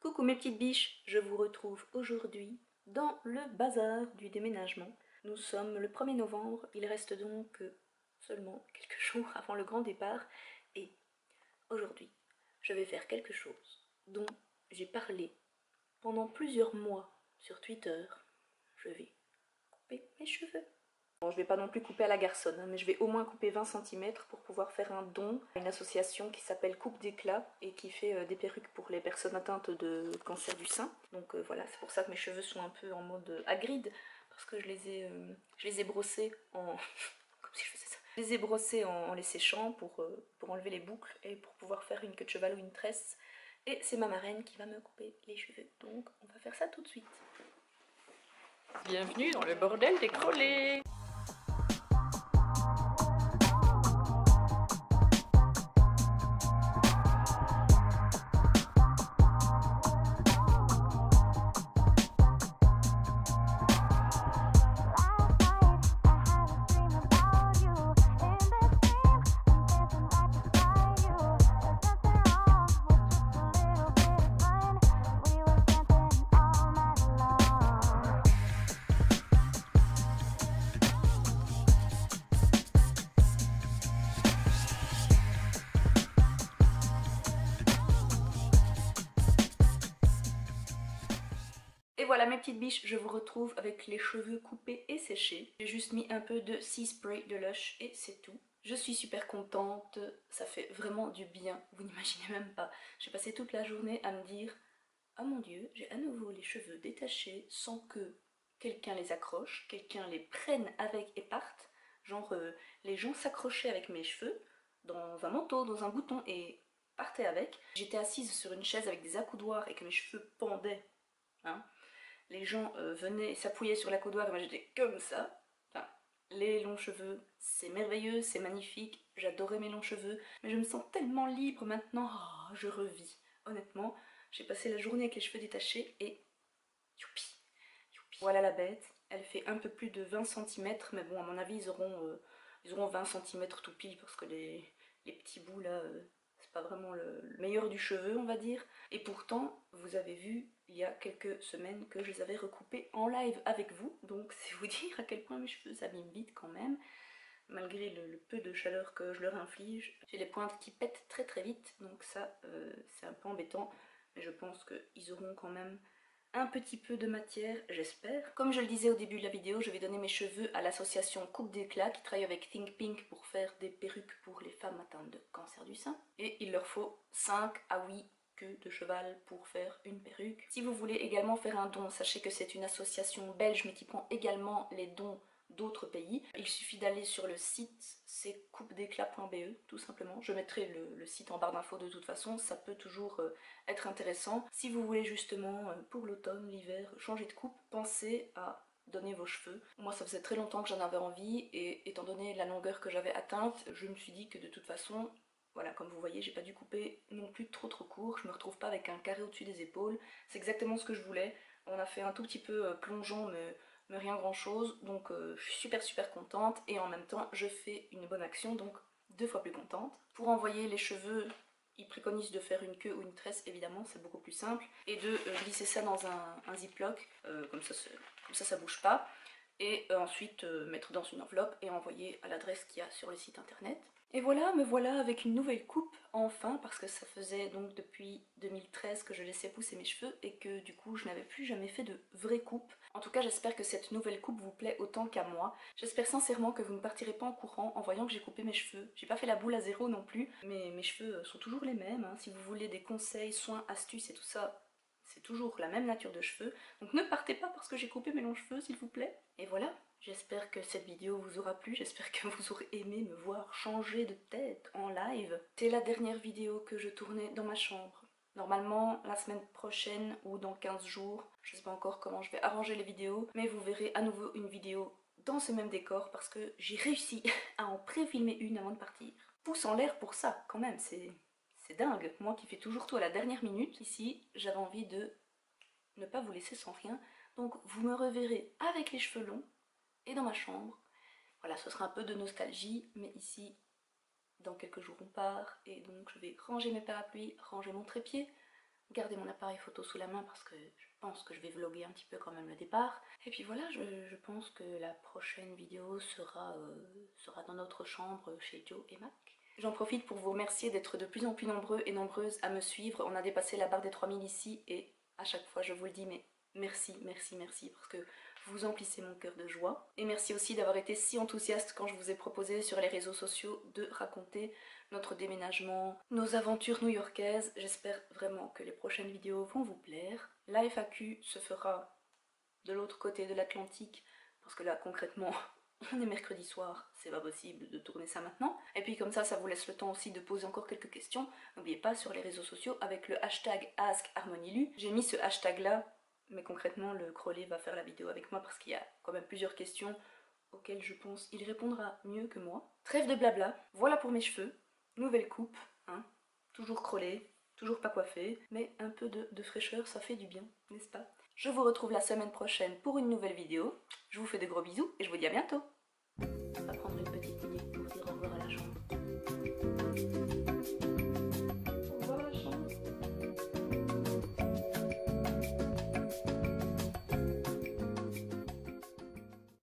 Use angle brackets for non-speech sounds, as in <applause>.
Coucou mes petites biches, je vous retrouve aujourd'hui dans le bazar du déménagement. Nous sommes le 1er novembre, il reste donc seulement quelques <laughs> jours avant le grand départ et aujourd'hui je vais faire quelque chose dont j'ai parlé pendant plusieurs mois sur Twitter. Je vais couper mes cheveux. Je vais pas non plus couper à la garçonne, hein, mais je vais au moins couper 20 cm pour pouvoir faire un don à une association qui s'appelle Coupe d'éclat et qui fait euh, des perruques pour les personnes atteintes de cancer du sein. Donc euh, voilà, c'est pour ça que mes cheveux sont un peu en mode agride, parce que je les ai, euh, je les ai brossés en... <laughs> comme si je faisais ça. Je les ai brossés en, les séchant pour, pour enlever les boucles et pour pouvoir faire une queue de cheval ou une tresse. Et c'est ma marraine qui va me couper les cheveux, donc on va faire ça tout de suite. Bienvenue dans le bordel des crolets voilà mes petites biches, je vous retrouve avec les cheveux coupés et séchés. J'ai juste mis un peu de Sea Spray de Lush et c'est tout. Je suis super contente, ça fait vraiment du bien, vous n'imaginez même pas. J'ai passé toute la journée à me dire « Oh mon dieu, j'ai à nouveau les cheveux détachés sans que quelqu'un les accroche, quelqu'un les prenne avec et parte. » Genre euh, les gens s'accrochaient avec mes cheveux dans un manteau, dans un bouton et partaient avec. J'étais assise sur une chaise avec des accoudoirs et que mes cheveux pendaient. Hein les gens euh, venaient s'appuyer sur la coudoir et moi j'étais comme ça. Les longs cheveux, c'est merveilleux, c'est magnifique, j'adorais mes longs cheveux, mais je me sens tellement libre maintenant, oh, je revis. Honnêtement, j'ai passé la journée avec les cheveux détachés et youpi, youpi. Voilà la bête, elle fait un peu plus de 20 cm, mais bon à mon avis ils auront, euh, ils auront 20 cm tout pile parce que les, petits bouts là... Euh, c'est pas vraiment le, meilleur du cheveu on va dire. Et pourtant vous avez vu il y a quelques semaines que je les avais recoupés en live avec vous. Donc <laughs> c'est vous dire à quel point mes cheveux s'abîment vite quand même. Malgré le, peu de chaleur que je leur inflige j'ai les pointes qui pètent très très vite. Donc ça euh, c'est un peu embêtant. Mais je pense qu'ils auront quand même un petit peu de matière, j'espère. Comme je le disais au début de la vidéo, je vais donner mes cheveux à l'association Coupe d'éclat qui travaille avec Think Pink pour faire des perruques pour les femmes atteintes de cancer du sein. Et il leur faut 5 à 8 queues de cheval pour faire une perruque. Si vous voulez également faire un don, sachez que c'est une association belge mais qui prend également les dons d'autres pays. Il suffit d'aller sur le site c'est coupedéclat.be tout simplement. Je mettrai le, site en barre d'infos de toute façon, ça peut toujours euh, être intéressant. Si vous voulez justement euh, pour l'automne, l'hiver, changer de coupe, pensez à donner vos cheveux. Moi ça faisait très longtemps que j'en avais envie et étant donné la longueur que j'avais atteinte, je me suis dit que de toute façon voilà, comme vous voyez, j'ai pas dû couper non plus trop trop court, je me retrouve pas avec un carré au-dessus des épaules. C'est exactement ce que je voulais. On a fait un tout petit peu euh, plongeon, mais mais rien grand chose donc euh, je suis super super contente et en même temps je fais une bonne action donc deux fois plus contente. Pour envoyer les cheveux ils préconisent de faire une queue ou une tresse évidemment c'est beaucoup plus simple et de euh, glisser ça dans un, ziploc euh, comme, ça, comme ça ça bouge pas et ensuite mettre dans une enveloppe et envoyer à l'adresse qu'il y a sur le site internet. Et voilà, me voilà avec une nouvelle coupe, enfin, parce que ça faisait donc depuis 2013 que je laissais pousser mes cheveux et que du coup je n'avais plus jamais fait de vraie coupe. En tout cas j'espère que cette nouvelle coupe vous plaît autant qu'à moi. J'espère sincèrement que vous ne partirez pas en courant en voyant que j'ai coupé mes cheveux. J'ai pas fait la boule à zéro non plus, mais mes cheveux sont toujours les mêmes. Hein. Si vous voulez des conseils, soins, astuces et tout ça, c'est toujours la même nature de cheveux. Donc ne partez pas parce que j'ai coupé mes longs cheveux s'il vous plaît. Et voilà, J'espère que cette vidéo vous aura plu, j'espère que vous aurez aimé me voir changer de tête en live. C'est la dernière vidéo que je tournais dans ma chambre. Normalement, la semaine prochaine ou dans 15 jours, je sais pas encore comment je vais arranger les vidéos, mais vous verrez à nouveau une vidéo dans ce même décor parce que j'ai réussi <laughs> à en pré-filmer une avant de partir. Pouce en l'air pour ça, quand même, c'est dingue. Moi qui fais toujours tout à la dernière minute, ici, j'avais envie de ne pas vous laisser sans rien. Donc vous me reverrez avec les cheveux longs, et dans ma chambre. Voilà, ce sera un peu de nostalgie, mais ici, dans quelques jours on part, et donc je vais ranger mes parapluies, ranger mon trépied, garder mon appareil photo sous la main parce que je pense que je vais vlogger un petit peu quand même le départ. Et puis voilà, je, pense que la prochaine vidéo sera, euh, sera dans notre chambre chez Joe et Mac. J'en profite pour vous remercier d'être de plus en plus nombreux et nombreuses à me suivre. On a dépassé la barre des 3000 ici et à chaque fois je vous le dis mais merci, merci, merci parce que vous emplissez mon cœur de joie. Et merci aussi d'avoir été si enthousiaste quand je vous ai proposé sur les réseaux sociaux de raconter notre déménagement, nos aventures new-yorkaises. J'espère vraiment que les prochaines vidéos vont vous plaire. La FAQ se fera de l'autre côté de l'Atlantique parce que là concrètement <laughs> on est mercredi soir, c'est pas possible de tourner ça maintenant. Et puis comme ça, ça vous laisse le temps aussi de poser encore quelques questions. N'oubliez pas sur les réseaux sociaux avec le hashtag AskHarmonyLu. J'ai mis ce hashtag là mais concrètement, le Crowley va faire la vidéo avec moi parce qu'il y a quand même plusieurs questions auxquelles je pense il répondra mieux que moi. Trêve de blabla, voilà pour mes cheveux. Nouvelle coupe, hein. Toujours Crowley, toujours pas coiffé, mais un peu de, fraîcheur, ça fait du bien, n'est-ce pas? Je vous retrouve la semaine prochaine pour une nouvelle vidéo. Je vous fais de gros bisous et je vous dis à bientôt. On va prendre une petite